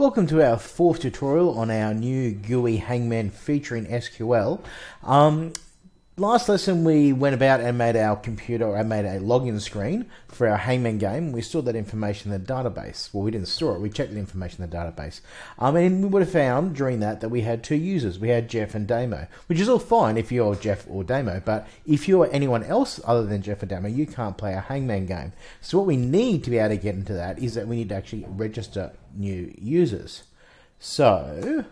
Welcome to our fourth tutorial on our new GUI Hangman featuring SQL. Um, last lesson we went about and made our computer, or made a login screen for our Hangman game. We stored that information in the database. Well, we didn't store it, we checked the information in the database. Um, and we would have found during that that we had two users. We had Jeff and Damo, which is all fine if you're Jeff or Damo, but if you're anyone else other than Jeff or Damo, you can't play a Hangman game. So what we need to be able to get into that is that we need to actually register new users. So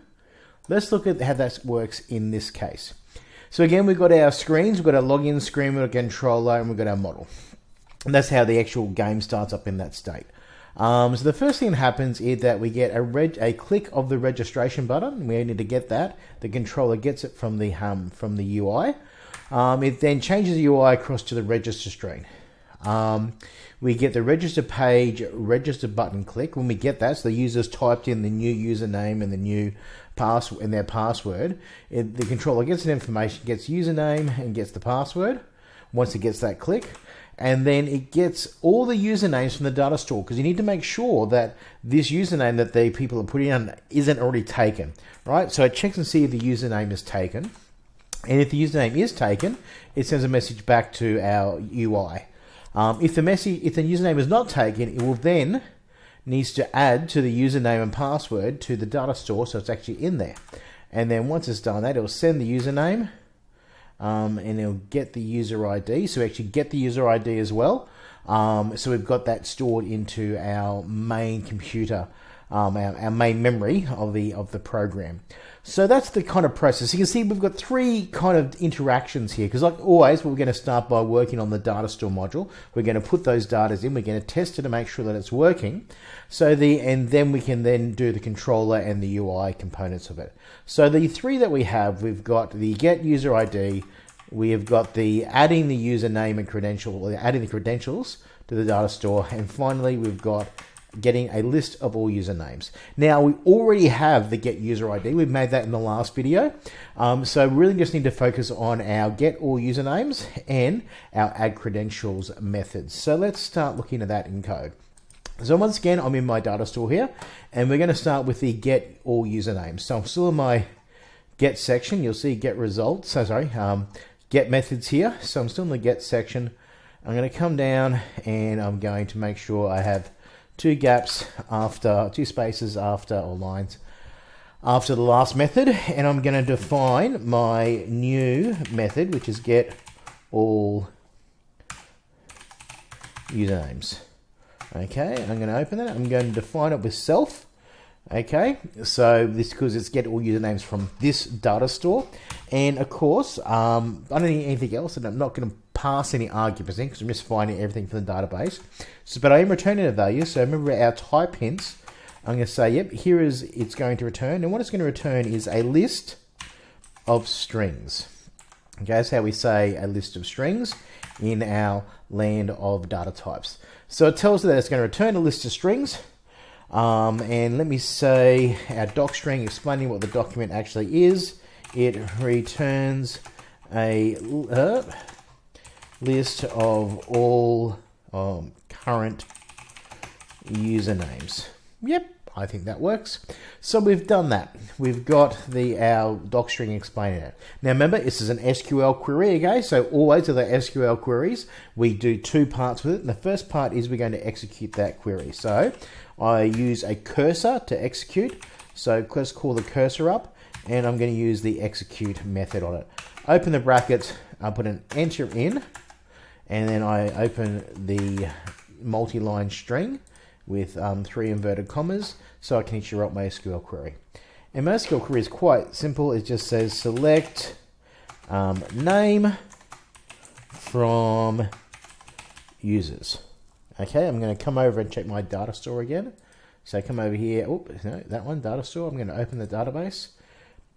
let's look at how that works in this case. So again, we've got our screens, we've got our login screen, we've got a controller, and we've got our model. And that's how the actual game starts up in that state. Um, so the first thing that happens is that we get a, reg- a click of the registration button. We need to get that. The controller gets it from the um, from the UI. Um, it then changes the UI across to the register screen. Um, we get the register page register button click. When we get that, so the user's typed in the new username and the new password and their password. It, the controller gets that information, gets username and gets the password. Once it gets that click, and then it gets all the usernames from the data store because you need to make sure that this username that the people are putting in isn't already taken, right? So it checks and see if the username is taken. And if the username is taken, it sends a message back to our UI. Um, if the message, if the username is not taken, it will then needs to add to the username and password to the data store so it's actually in there. And then once it's done that, it'll send the username um, and it'll get the user ID. So we actually get the user ID as well. Um, so we've got that stored into our main computer um, our, our, main memory of the of the program. So that's the kind of process. You can see we've got three kind of interactions here because like always we're going to start by working on the data store module. We're going to put those data in. We're going to test it to make sure that it's working. So the and then we can then do the controller and the UI components of it. So the three that we have, we've got the get user ID. We have got the adding the username and credential, adding the credentials to the data store, and finally we've got getting a list of all usernames. Now, we already have the get user ID. We've made that in the last video. Um, so we really just need to focus on our get all usernames and our add credentials methods. So let's start looking at that in code. So once again, I'm in my data store here, and we're going to start with the get all usernames. So I'm still in my get section. You'll see get results. So sorry, um, get methods here. So I'm still in the get section. I'm going to come down and I'm going to make sure I have two gaps after, two spaces after, or lines after the last method. And I'm going to define my new method, which is get all usernames. Okay, I'm going to open that. I'm going to define it with self. Okay, so this because it's get all usernames from this data store, and of course, um, I don't need anything else, and I'm not going to pass any arguments in because I'm just finding everything from the database. So, but I am returning a value. So remember our type hints. I'm going to say, yep, here is it's going to return, and what it's going to return is a list of strings. Okay, that's how we say a list of strings in our land of data types. So it tells us that it's going to return a list of strings. Um, and let me say our doc string explaining what the document actually is. It returns a uh, list of all um, current usernames. Yep, I think that works. So we've done that. We've got the our docstring explaining it. Now remember, this is an SQL query, okay? So always with the SQL queries, we do two parts with it. And the first part is we're going to execute that query. So I use a cursor to execute. So let's call the cursor up, and I'm going to use the execute method on it. Open the brackets, I'll put an enter in, and then I open the multi-line string with um, three inverted commas so I can write my SQL query. And my SQL query is quite simple. It just says select um, name from users. Okay, I'm going to come over and check my data store again. So I come over here, oh, no, that one, data store. I'm going to open the database.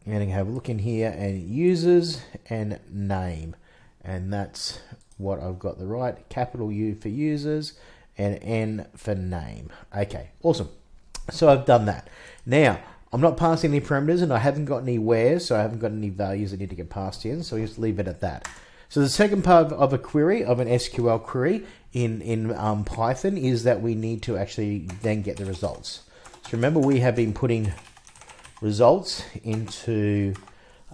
I'm going to have a look in here and users and name. And that's what I've got the right capital U for users and N for name. Okay, awesome. So I've done that. Now, I'm not passing any parameters and I haven't got any wheres, so I haven't got any values that need to get passed in, so we just leave it at that. So the second part of a query, of an SQL query in, in um, Python is that we need to actually then get the results. So remember we have been putting results into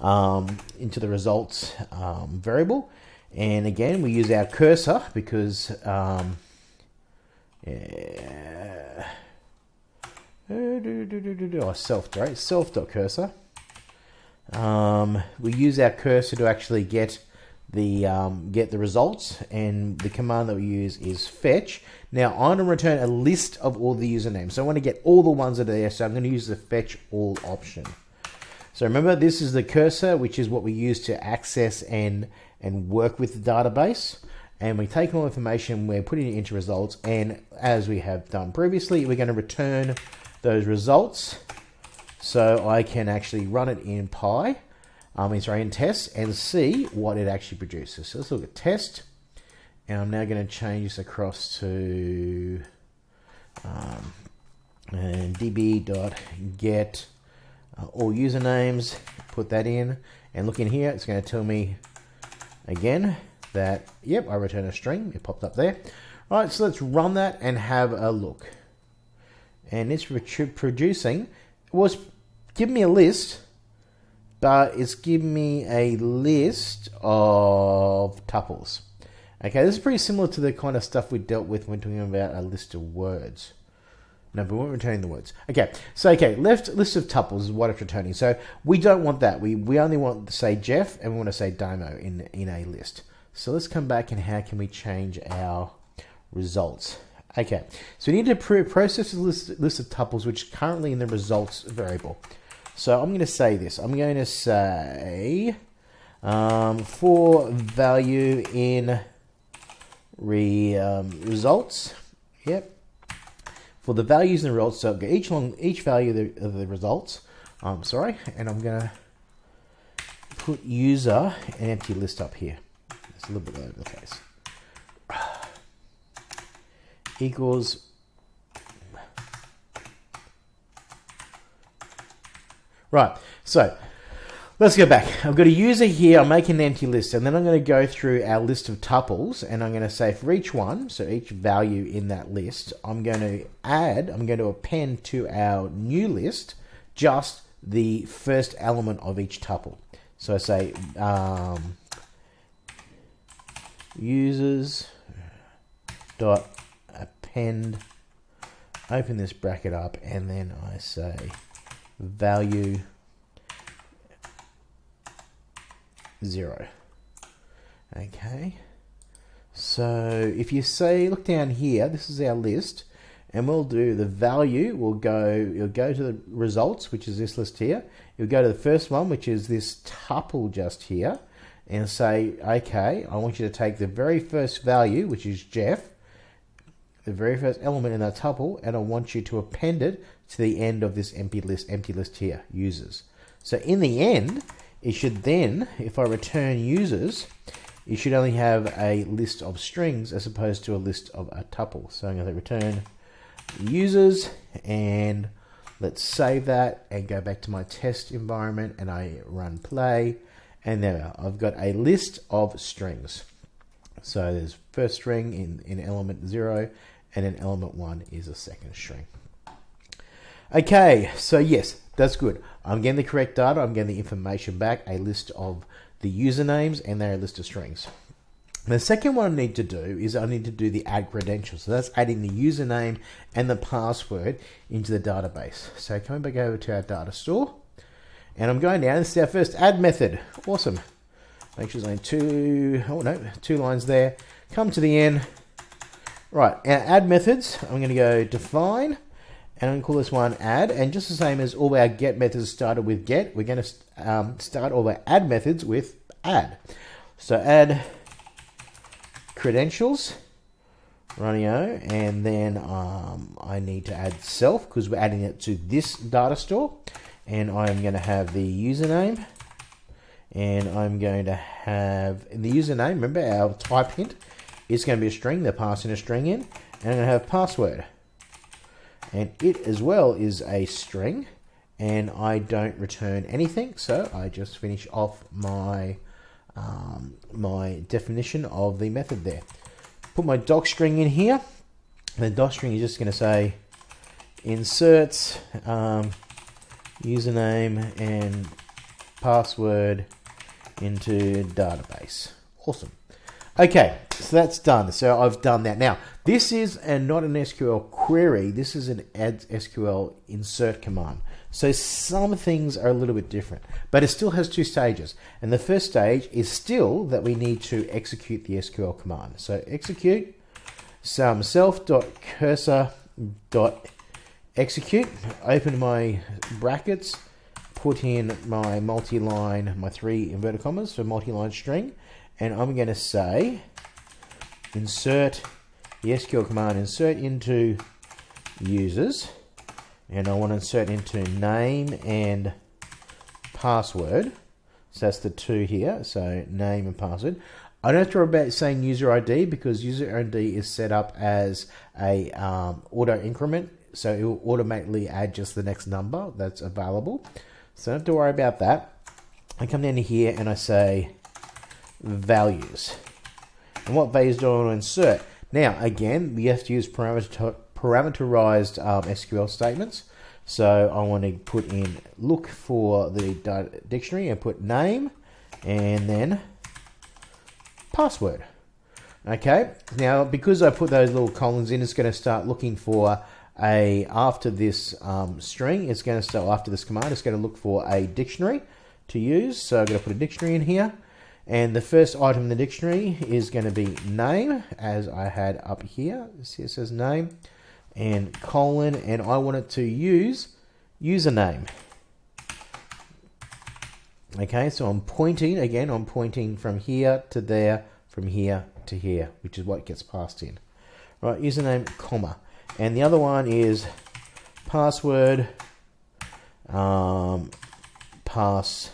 um, into the results um, variable. And again, we use our cursor because um, yeah, oh, self, right? Self.cursor. Um, we use our cursor to actually get the um, get the results, and the command that we use is fetch. Now I want to return a list of all the usernames, so I want to get all the ones that are there. So I'm going to use the fetch all option. So remember, this is the cursor, which is what we use to access and and work with the database. And we take all information, we're putting it into results, and as we have done previously, we're going to return those results so I can actually run it in Pi, um, sorry, in test, and see what it actually produces. So let's look at test, and I'm now going to change this across to um, and db.get uh, all usernames, put that in, and look in here, it's going to tell me again that, yep, I return a string, it popped up there. All right, so let's run that and have a look. And it's producing, was giving me a list, but it's giving me a list of tuples. Okay, this is pretty similar to the kind of stuff we dealt with when talking about a list of words. No, we weren't returning the words. Okay, so okay, left list of tuples is what it's returning. So we don't want that. We we only want to say Jeff and we want to say Damo in in a list. So let's come back and how can we change our results? Okay, so we need to process the list, list of tuples which is currently in the results variable. So I'm going to say this. I'm going to say um, for value in re, um, results. Yep, for the values and the results. So each long each value of the, of the results. I'm um, sorry, and I'm gonna put user and empty list up here. It's a little bit over the place. Equals right. So Let's go back. I've got a user here. I'm making an empty list, and then I'm going to go through our list of tuples, and I'm going to say for each one, so each value in that list, I'm going to add, I'm going to append to our new list just the first element of each tuple. So I say um, users dot append, open this bracket up, and then I say value zero. Okay. So if you say, look down here, this is our list, and we'll do the value, we'll go, you'll go to the results, which is this list here. You'll go to the first one, which is this tuple just here, and say, okay, I want you to take the very first value, which is Jeff, the very first element in that tuple, and I want you to append it to the end of this empty list, empty list here, users. So in the end, it should then, if I return users, it should only have a list of strings as opposed to a list of a tuple. So I'm going to return users and let's save that and go back to my test environment and I run play and there I've got a list of strings. So there's first string in, in element zero and in element one is a second string. Okay, so yes, that's good. I'm getting the correct data. I'm getting the information back, a list of the usernames, and they're a list of strings. The second one I need to do is I need to do the add credentials. So that's adding the username and the password into the database. So coming back over to our data store, and I'm going down. This is our first add method. Awesome. Make sure there's only two, oh no, two lines there. Come to the end. Right, our add methods, I'm going to go define and I'm to call this one add. And just the same as all our get methods started with get, we're going to um, start all our add methods with add. So add credentials, runio, and then um, I need to add self because we're adding it to this data store. And I'm going to have the username, and I'm going to have the username. Remember our type hint is going to be a string. They're passing a string in, and I'm going to have password and it as well is a string and I don't return anything so I just finish off my um, my definition of the method there put my doc string in here and the doc string is just going to say inserts um, username and password into database. Awesome. Okay, so that's done. So I've done that. Now, this is a, not an SQL query. This is an add SQL insert command. So some things are a little bit different, but it still has two stages. And the first stage is still that we need to execute the SQL command. So execute some self.cursor.execute. Open my brackets, put in my multi-line, my three inverted commas, for multi-line string, and I'm going to say insert the SQL command insert into users and I want to insert into name and password. So that's the two here so name and password. I don't have to worry about saying user ID because user ID is set up as a um, auto increment so it will automatically add just the next number that's available so don't have to worry about that I come down to here and I say values. And what values do I want to insert? Now, again, we have to use parameter, parameterized um, SQL statements. So I want to put in look for the dictionary and put name and then password. Okay, now because I put those little columns in, it's going to start looking for a, after this um, string, it's going to so after this command, it's going to look for a dictionary to use. So I'm going to put a dictionary in here. And the first item in the dictionary is going to be name, as I had up here. See, it says name and colon, and I want it to use username. Okay, so I'm pointing, again, I'm pointing from here to there, from here to here, which is what gets passed in. Right, username, comma. And the other one is password, um, pass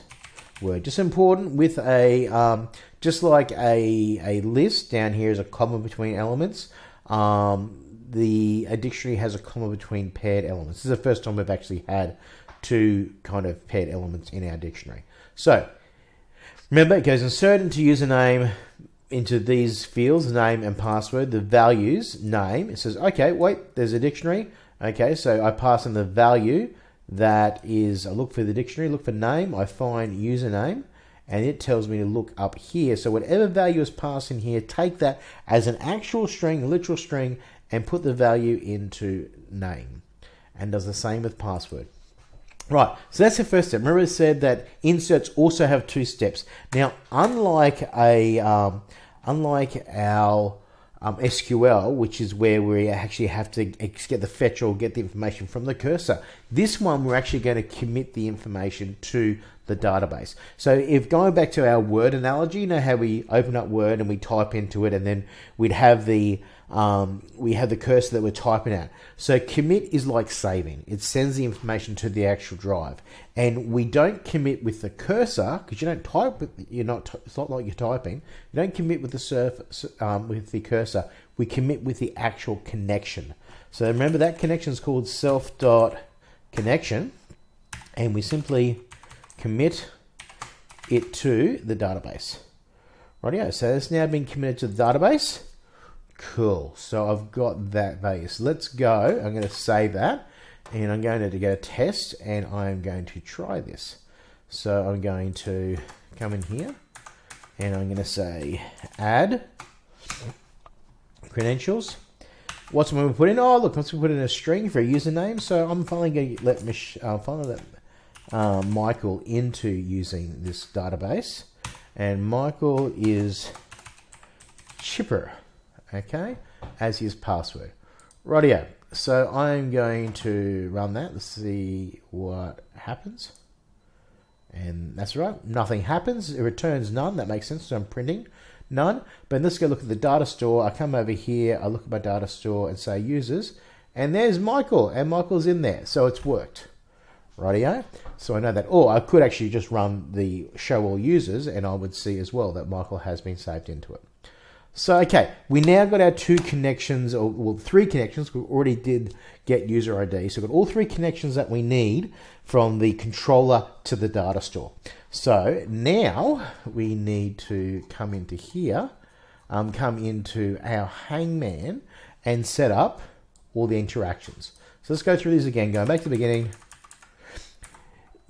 word. Just important with a, um, just like a, a list down here is a comma between elements. Um, the a dictionary has a comma between paired elements. This is the first time we've actually had two kind of paired elements in our dictionary. So remember, it goes insert into username into these fields, name and password, the values, name. It says, okay, wait, there's a dictionary. Okay, so I pass in the value that is I look for the dictionary, look for name, I find username, and it tells me to look up here. So whatever value is passed in here, take that as an actual string, literal string, and put the value into name. And does the same with password. Right, so that's the first step. Remember, I said that inserts also have two steps. Now, unlike a um, unlike our um, SQL, which is where we actually have to get the fetch or get the information from the cursor. This one, we're actually going to commit the information to the database. So if going back to our Word analogy, you know how we open up Word and we type into it and then we'd have the um, we have the cursor that we're typing at. So commit is like saving. It sends the information to the actual drive, and we don't commit with the cursor because you don't type. You're not. It's not like you're typing. You don't commit with the surf um, with the cursor. We commit with the actual connection. So remember that connection is called self dot connection, and we simply commit it to the database. Rightio. So it's now been committed to the database. Cool. So I've got that value. So let's go. I'm going to save that and I'm going to get a test and I'm going to try this. So I'm going to come in here and I'm going to say add credentials. What's to put in? Oh, look, going to put in a string for a username. So I'm finally going to let Mich uh, finally let uh, Michael into using this database. And Michael is Chipper okay, as his password. Rightio. So I'm going to run that. Let's see what happens. And that's right, nothing happens. It returns none. That makes sense. So I'm printing none. But let's go look at the data store. I come over here, I look at my data store and say users. And there's Michael, and Michael's in there. So it's worked. Rightio. So I know that. Or I could actually just run the show all users, and I would see as well that Michael has been saved into it. So, okay, we now got our two connections, or well, three connections. We already did get user ID. So, we've got all three connections that we need from the controller to the data store. So, now we need to come into here, um, come into our Hangman, and set up all the interactions. So let's go through these again. Going back to the beginning.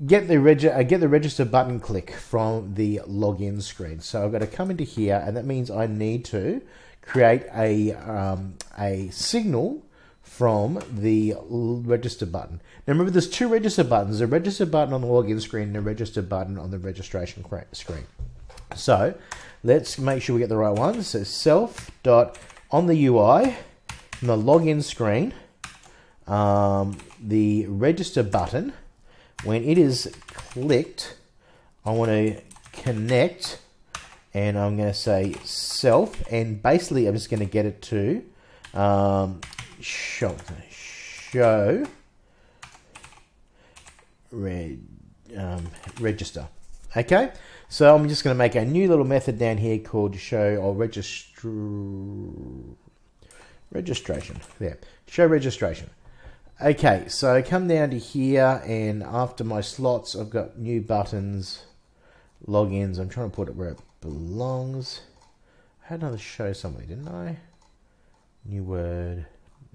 Get the reg- uh, get the register button click from the login screen. So I've got to come into here, and that means I need to create a um, a signal from the register button. Now remember, there's two register buttons: a register button on the login screen and a register button on the registration screen. So let's make sure we get the right one. So self dot on the UI, from the login screen, um, the register button. When it is clicked, I want to connect, and I'm going to say self, and basically I'm just going to get it to um, show show um, register. Okay, so I'm just going to make a new little method down here called show or register registration. There, show registration. Okay, so I come down to here, and after my slots, I've got new buttons, logins. I'm trying to put it where it belongs. I had another show somewhere, didn't I? New word.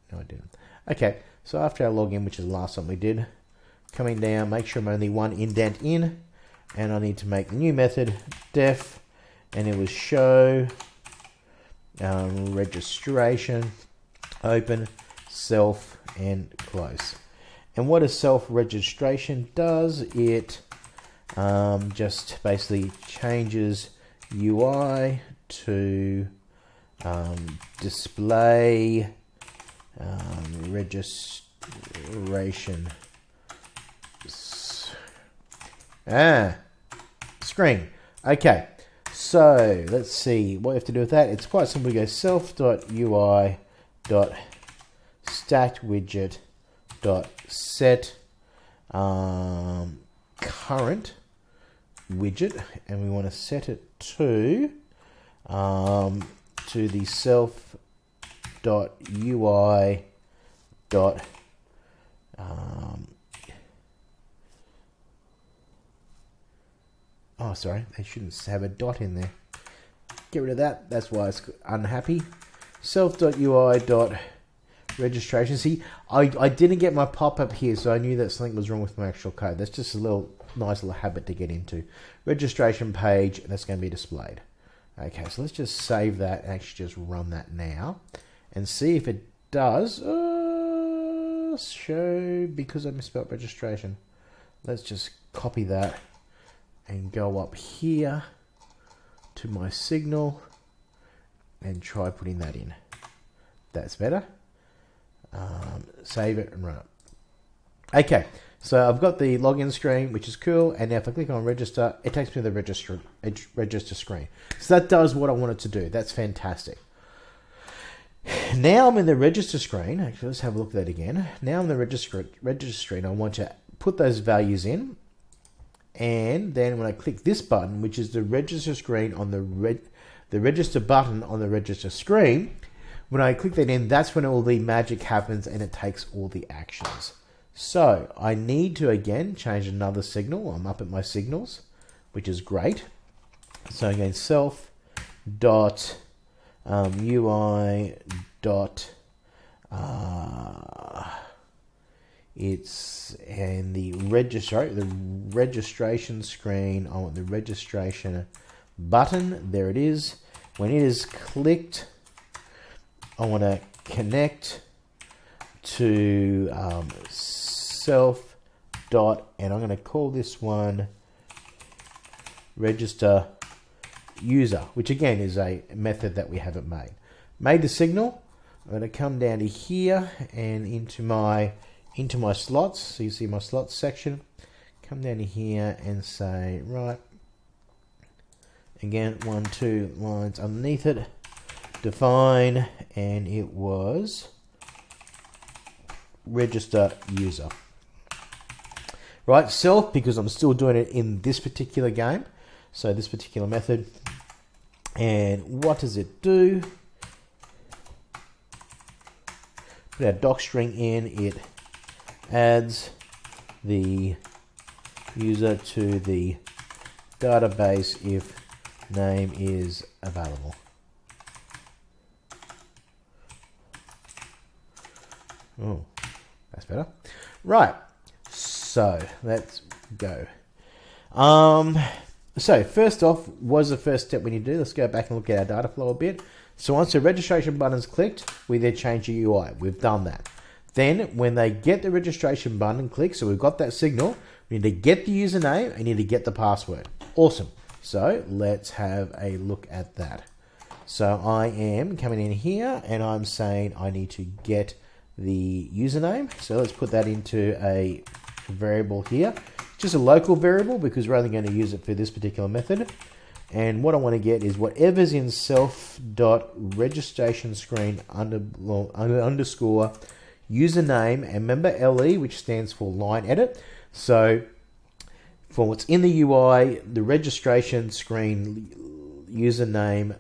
No, I didn't. Okay, so after our login, which is the last one we did, coming down, make sure I'm only one indent in, and I need to make the new method def, and it was show um, registration, open, self, and close. And what a self registration does, it um, just basically changes UI to um, display um, registration ah screen. Okay so let's see what we have to do with that. It's quite simple. We go self.ui stacked widget dot set. Um, current widget and we want to set it to um, to the self dot UI dot um, oh sorry they shouldn't have a dot in there. Get rid of that. That's why it's unhappy. self dot UI dot registration see I, I didn't get my pop-up here so I knew that something was wrong with my actual code that's just a little nice little habit to get into registration page and that's going to be displayed okay so let's just save that and actually just run that now and see if it does uh, show because I misspelled registration. Let's just copy that and go up here to my signal and try putting that in. That's better. Save it and run it. Okay, so I've got the login screen, which is cool. And now if I click on register, it takes me to the register, register screen. So that does what I wanted to do. That's fantastic. Now I'm in the register screen. Actually, let's have a look at that again. Now I'm in the register, register screen. I want to put those values in. And then when I click this button, which is the register screen on the red, the register button on the register screen, when I click that in, that's when all the magic happens and it takes all the actions. So I need to again change another signal. I'm up at my signals, which is great. So again, self dot um, UI dot uh, it's and the register the registration screen I want the registration button there it is when it is clicked I want to connect to um, self dot and I'm going to call this one register user, which again is a method that we haven't made. Made the signal. I'm going to come down to here and into my into my slots. So you see my slots section. Come down to here and say right. Again, one, two lines underneath it. Define, and it was register user. Right, self because I'm still doing it in this particular game. So this particular method. And what does it do? Put our doc string in, it adds the user to the database if name is available. Oh, That's better. Right. So let's go. Um, so first off, was the first step we need to do? Let's go back and look at our data flow a bit. So once the registration button's clicked, we then change the UI. We've done that. Then when they get the registration button clicked, so we've got that signal, we need to get the username and need to get the password. Awesome. So let's have a look at that. So I am coming in here and I'm saying I need to get the username. So let's put that into a variable here. Just a local variable because we're only going to use it for this particular method. And what I want to get is whatever's in self dot registration screen under, under underscore username and remember LE, which stands for line edit. So for what's in the UI, the registration screen username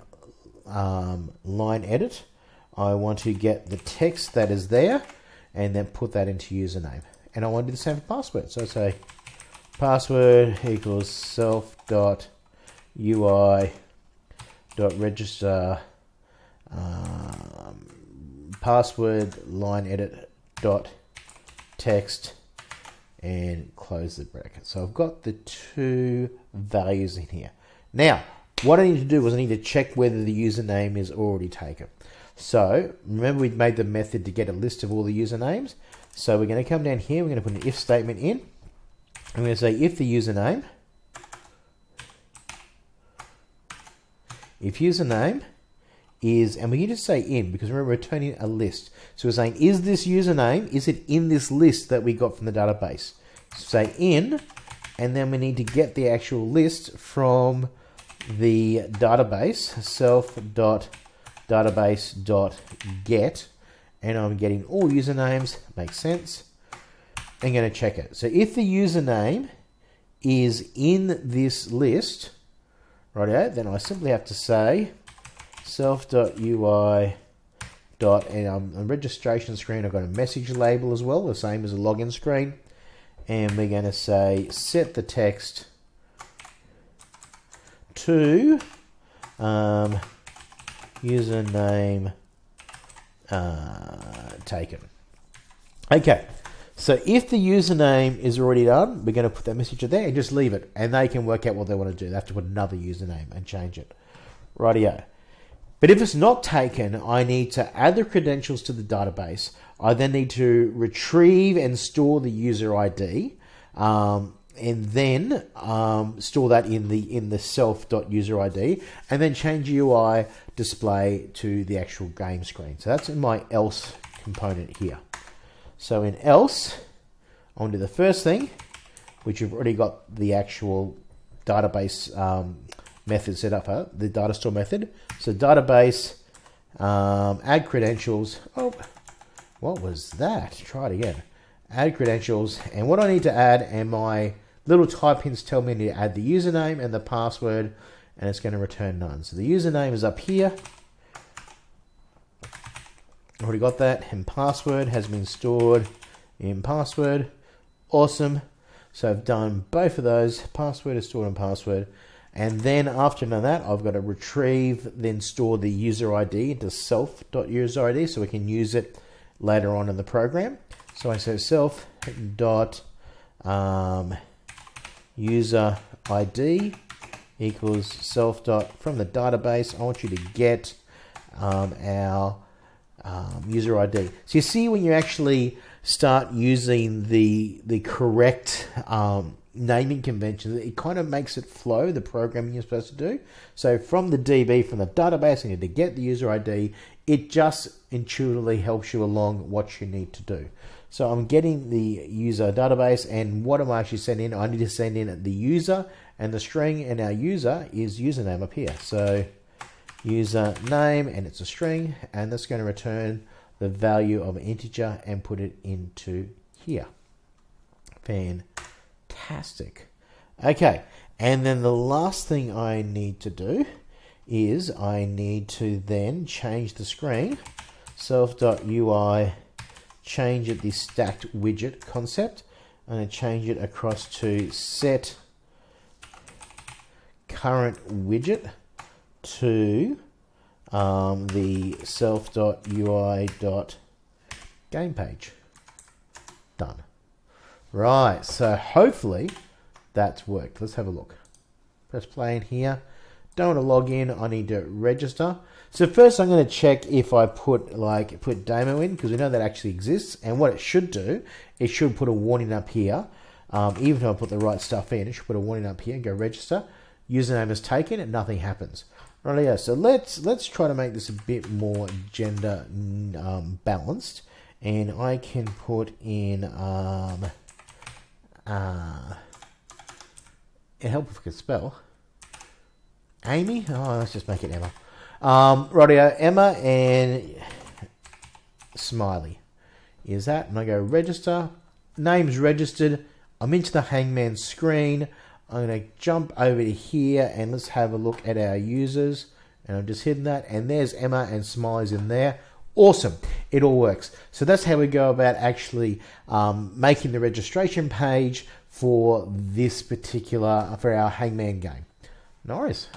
um, line edit, I want to get the text that is there and then put that into username. And I want to do the same for password. So I say password equals self dot UI dot register um, password line edit dot text and close the bracket. So I've got the two values in here. Now, what I need to do is I need to check whether the username is already taken. So remember we made the method to get a list of all the usernames. So we're going to come down here, we're going to put an if statement in. I'm going to say if the username, if username is, and we can just say in, because remember we're returning a list. So we're saying, is this username, is it in this list that we got from the database? Say in, and then we need to get the actual list from the database, self.database.get, and I'm getting all usernames, makes sense. I'm going to check it. So if the username is in this list, right then I simply have to say self.ui dot and um, on registration screen I've got a message label as well, the same as a login screen. And we're going to say set the text to um, username uh, taken. Okay, so if the username is already done, we're going to put that message there and just leave it, and they can work out what they want to do. They have to put another username and change it. Rightio. But if it's not taken, I need to add the credentials to the database. I then need to retrieve and store the user ID, um, and then um, store that in the in the self.user ID, and then change UI display to the actual game screen. So that's in my else component here. So in else, onto the first thing, which you've already got the actual database um, method set up the data store method. So database, um, add credentials. Oh, what was that? Try it again. Add credentials. And what I need to add, am my little type hints tell me to add the username and the password, and it's going to return none. So the username is up here. Already got that. And password has been stored in password. Awesome. So I've done both of those. Password is stored in password. And then after done that, I've got to retrieve, then store the user ID into self.user ID so we can use it later on in the program. So I say self dot um, user ID equals self dot from the database. I want you to get um, our um, user ID. So you see when you actually start using the the correct um, naming convention, it kind of makes it flow, the programming you're supposed to do. So from the DB, from the database, you need to get the user ID. It just intuitively helps you along what you need to do. So I'm getting the user database, and what am I actually sending in? I need to send in the user and the string, and our user is username up here. So user name, and it's a string, and that's going to return the value of an integer and put it into here. Fantastic. Okay, and then the last thing I need to do is I need to then change the screen self.ui change it the stacked widget concept and change it across to set current widget to um, the self.ui.game page. Done. Right, so hopefully that's worked. Let's have a look. Press play in here. Don't want to log in, I need to register. So first I'm going to check if I put like put Damo in because we know that actually exists. And what it should do, it should put a warning up here. Um, even if I put the right stuff in, it should put a warning up here and go register. Username is taken and nothing happens. Right, yeah. So let's let's try to make this a bit more gender um, balanced, and I can put in um, uh, it help if I could spell. Amy. Oh, let's just make it Emma. Um, rightio, Emma and Smiley. Is that? And I go register. Name's registered. I'm into the Hangman screen. I'm going to jump over to here and let's have a look at our users. And i am just hidden that. And there's Emma and Smiley's in there. Awesome. It all works. So that's how we go about actually um, making the registration page for this particular, for our Hangman game. Nice.